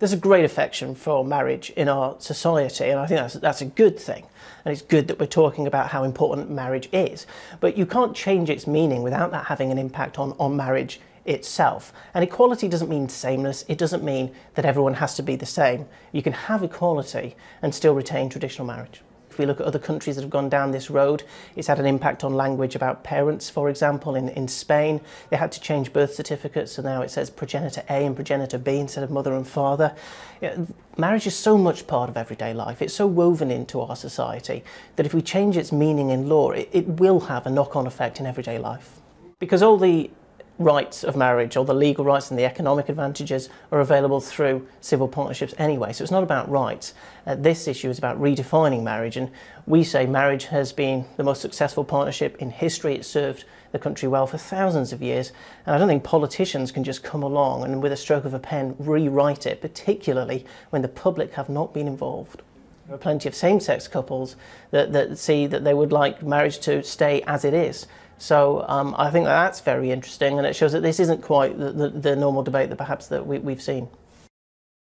There's a great affection for marriage in our society, and I think that's, that's a good thing. And it's good that we're talking about how important marriage is. But you can't change its meaning without that having an impact on, on marriage itself. And equality doesn't mean sameness, it doesn't mean that everyone has to be the same. You can have equality and still retain traditional marriage we look at other countries that have gone down this road, it's had an impact on language about parents, for example. In, in Spain, they had to change birth certificates, so now it says progenitor A and progenitor B instead of mother and father. marriage is so much part of everyday life, it's so woven into our society that if we change its meaning in law, it, it will have a knock on effect in everyday life. Because all the rights of marriage or the legal rights and the economic advantages are available through civil partnerships anyway. So it's not about rights. Uh, this issue is about redefining marriage. And we say marriage has been the most successful partnership in history. It's served the country well for thousands of years. And I don't think politicians can just come along and with a stroke of a pen rewrite it, particularly when the public have not been involved. There are plenty of same-sex couples that, that see that they would like marriage to stay as it is. So um, I think that that's very interesting, and it shows that this isn't quite the, the, the normal debate that perhaps that we, we've seen.